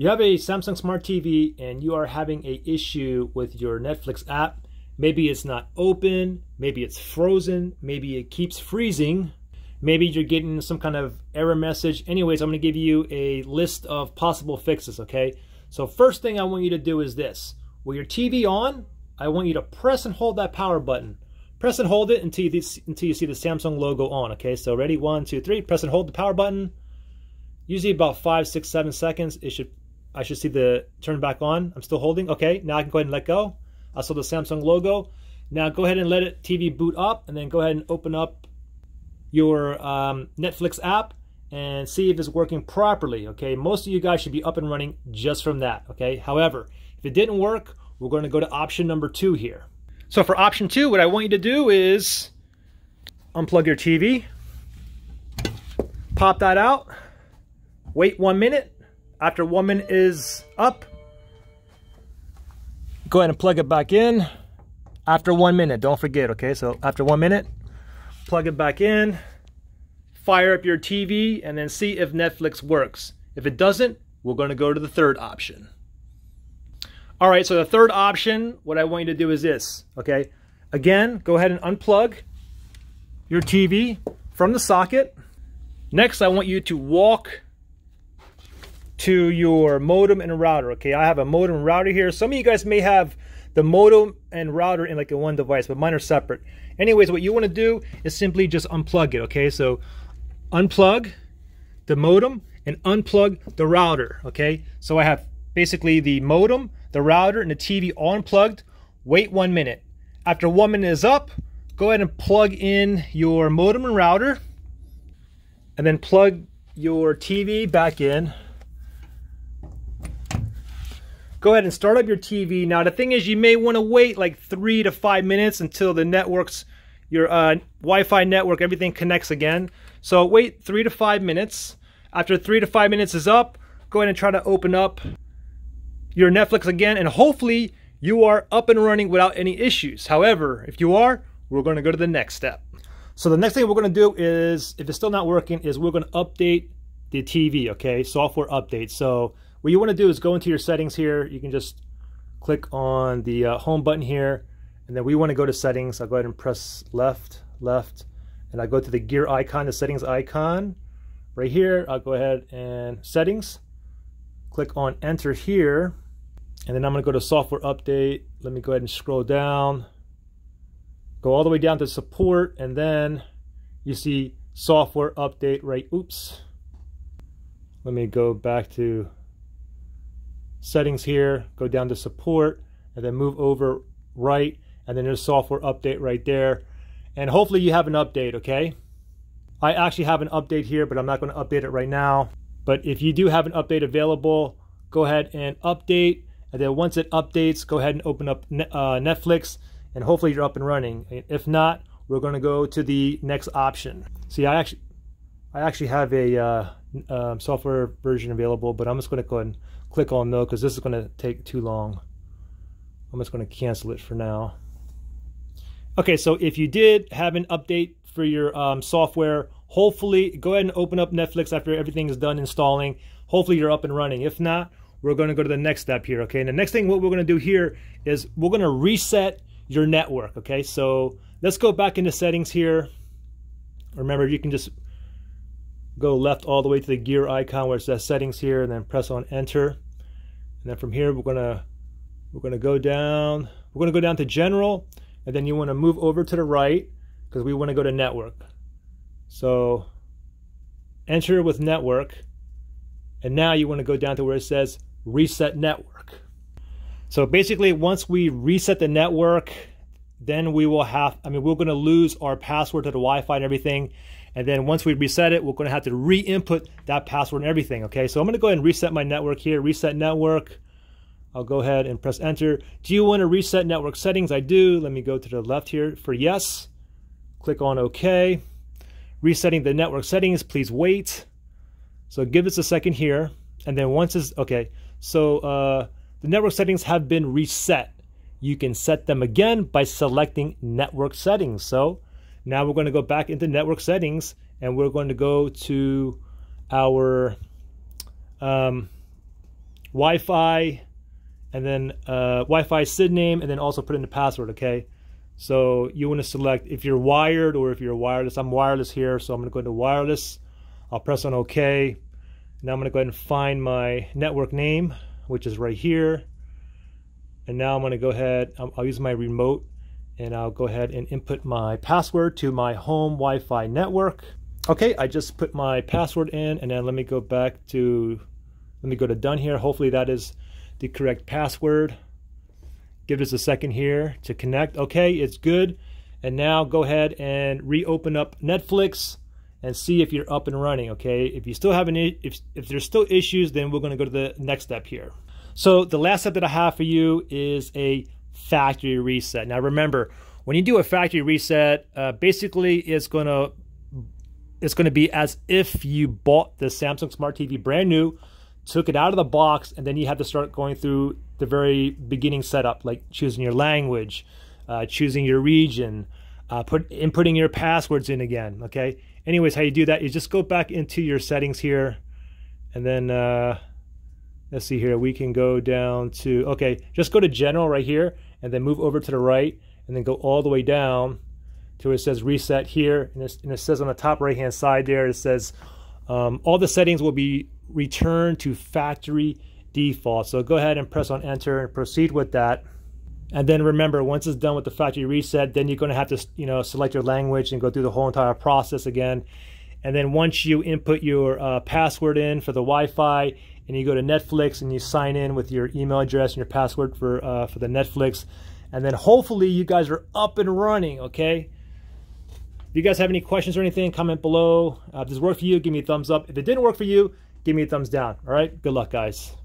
You have a Samsung Smart TV and you are having a issue with your Netflix app. Maybe it's not open, maybe it's frozen, maybe it keeps freezing, maybe you're getting some kind of error message. Anyways, I'm gonna give you a list of possible fixes, okay? So first thing I want you to do is this. With your TV on, I want you to press and hold that power button. Press and hold it until you, until you see the Samsung logo on, okay? So ready, one, two, three, press and hold the power button. Usually about five, six, seven seconds, it should I should see the turn back on. I'm still holding. Okay, now I can go ahead and let go. I saw the Samsung logo. Now go ahead and let it TV boot up and then go ahead and open up your um, Netflix app and see if it's working properly. Okay, most of you guys should be up and running just from that. Okay, however, if it didn't work, we're going to go to option number two here. So for option two, what I want you to do is unplug your TV, pop that out, wait one minute, after woman is up, go ahead and plug it back in. After one minute, don't forget, okay? So after one minute, plug it back in, fire up your TV, and then see if Netflix works. If it doesn't, we're gonna go to the third option. All right, so the third option, what I want you to do is this, okay? Again, go ahead and unplug your TV from the socket. Next, I want you to walk to your modem and router. Okay, I have a modem and router here. Some of you guys may have the modem and router in like a one device, but mine are separate. Anyways, what you want to do is simply just unplug it. Okay, so unplug the modem and unplug the router. Okay, so I have basically the modem, the router, and the TV all unplugged. Wait one minute. After one minute is up, go ahead and plug in your modem and router, and then plug your TV back in go ahead and start up your TV. Now, the thing is, you may want to wait like three to five minutes until the networks, your uh, Wi-Fi network, everything connects again. So wait three to five minutes. After three to five minutes is up, go ahead and try to open up your Netflix again, and hopefully you are up and running without any issues. However, if you are, we're going to go to the next step. So the next thing we're going to do is, if it's still not working, is we're going to update the TV, okay? Software update. So what you want to do is go into your settings here. You can just click on the uh, home button here. And then we want to go to settings. I'll go ahead and press left, left. And I go to the gear icon, the settings icon. Right here, I'll go ahead and settings. Click on enter here. And then I'm going to go to software update. Let me go ahead and scroll down. Go all the way down to support. And then you see software update right. Oops. Let me go back to settings here, go down to support, and then move over right, and then there's software update right there. And hopefully you have an update, okay? I actually have an update here, but I'm not going to update it right now. But if you do have an update available, go ahead and update. And then once it updates, go ahead and open up uh, Netflix, and hopefully you're up and running. If not, we're going to go to the next option. See, I actually, I actually have a uh, uh, software version available, but I'm just going to go ahead and click on no because this is going to take too long. I'm just going to cancel it for now. Okay, so if you did have an update for your um, software, hopefully go ahead and open up Netflix after everything is done installing. Hopefully you're up and running. If not, we're going to go to the next step here, okay? And the next thing what we're going to do here is we're going to reset your network, okay? So let's go back into settings here. Remember, you can just go left all the way to the gear icon where it says settings here and then press on enter. And then from here we're gonna we're gonna go down, we're gonna go down to general and then you wanna move over to the right because we wanna go to network. So enter with network and now you wanna go down to where it says reset network. So basically once we reset the network, then we will have, I mean, we're gonna lose our password to the Wi-Fi and everything and then once we reset it, we're going to have to re-input that password and everything. Okay, so I'm going to go ahead and reset my network here. Reset network. I'll go ahead and press enter. Do you want to reset network settings? I do. Let me go to the left here for yes. Click on OK. Resetting the network settings, please wait. So give us a second here. And then once it's, okay, so uh, the network settings have been reset. You can set them again by selecting network settings. So now we're going to go back into network settings and we're going to go to our um, Wi-Fi, and then uh, Wi-Fi SID name, and then also put in the password, okay? So you want to select if you're wired or if you're wireless. I'm wireless here, so I'm going to go into wireless. I'll press on OK. Now I'm going to go ahead and find my network name, which is right here. And now I'm going to go ahead, I'll, I'll use my remote, and I'll go ahead and input my password to my home Wi-Fi network. Okay, I just put my password in, and then let me go back to, let me go to done here. Hopefully that is the correct password. Give us a second here to connect. Okay, it's good. And now go ahead and reopen up Netflix and see if you're up and running, okay? If you still have any, if, if there's still issues, then we're gonna go to the next step here. So the last step that I have for you is a factory reset. Now remember, when you do a factory reset, uh, basically it's gonna it's gonna be as if you bought the Samsung Smart TV brand new, took it out of the box, and then you had to start going through the very beginning setup, like choosing your language, uh, choosing your region, uh, put inputting your passwords in again. Okay. Anyways, how you do that is just go back into your settings here, and then uh, let's see here. We can go down to okay. Just go to general right here, and then move over to the right, and then go all the way down to where it says reset here, and, and it says on the top right hand side there it says um, all the settings will be returned to factory default. So go ahead and press on enter and proceed with that. And then remember, once it's done with the factory reset, then you're going to have to, you know, select your language and go through the whole entire process again. And then once you input your uh, password in for the Wi-Fi, and you go to Netflix and you sign in with your email address and your password for uh, for the Netflix, and then hopefully you guys are up and running. Okay. If you guys have any questions or anything, comment below. Uh, if this worked for you, give me a thumbs up. If it didn't work for you, give me a thumbs down. All right. Good luck, guys.